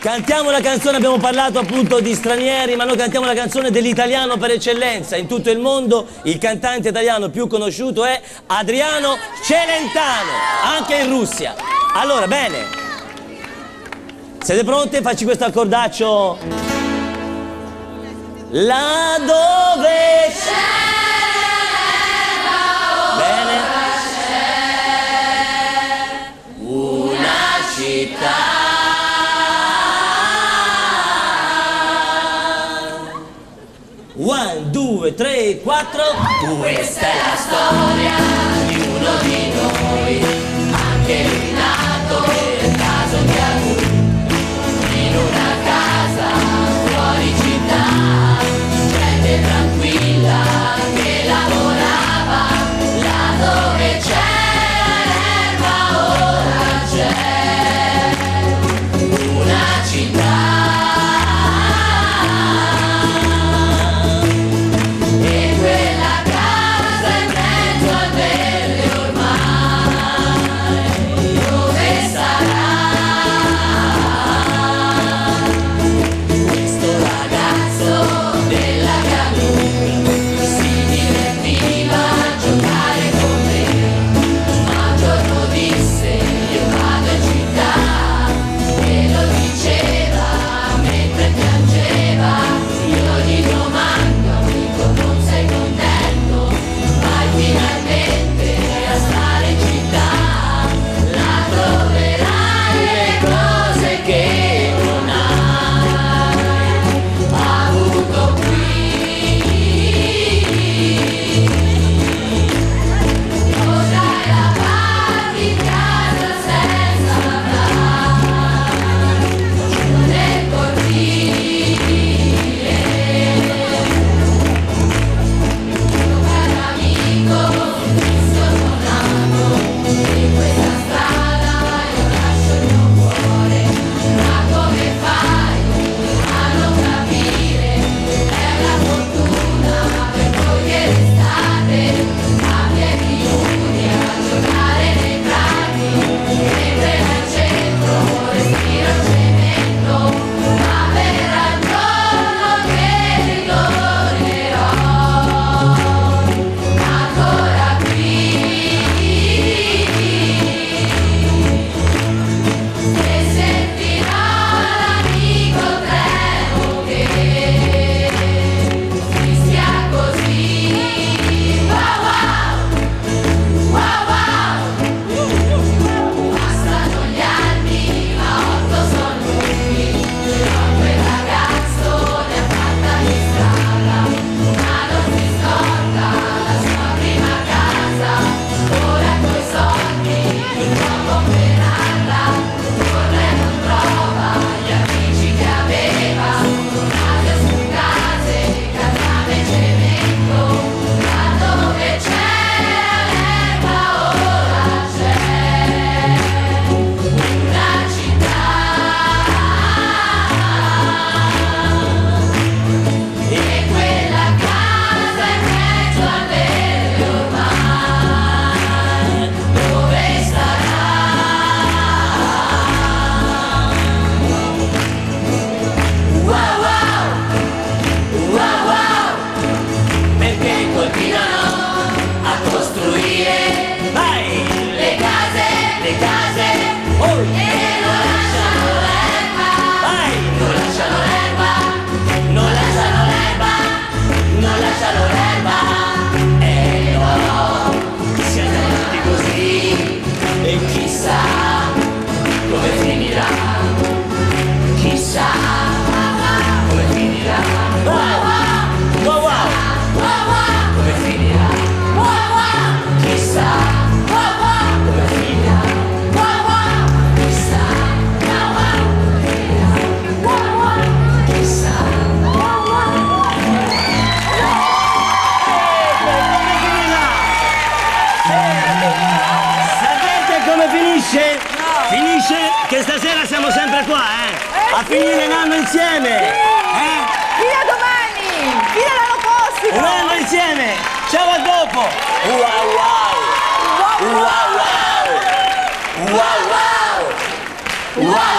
Cantiamo la canzone, abbiamo parlato appunto di stranieri, ma noi cantiamo la canzone dell'italiano per eccellenza. In tutto il mondo il cantante italiano più conosciuto è Adriano Celentano, anche in Russia. Allora, bene. Siete pronte? Facci questo accordaccio. La dove c'è Bene. Una città 1, 2, 3, 4. Questa è la storia. Finisce? No. Finisce che stasera siamo sempre qua, eh? eh a sì. finire l'anno insieme! Sì. Eh? Fino a domani! Fino all'anno prossimo! Un anno insieme! Ciao a dopo! Wow wow! Wow wow! Wow wow! wow. wow. wow.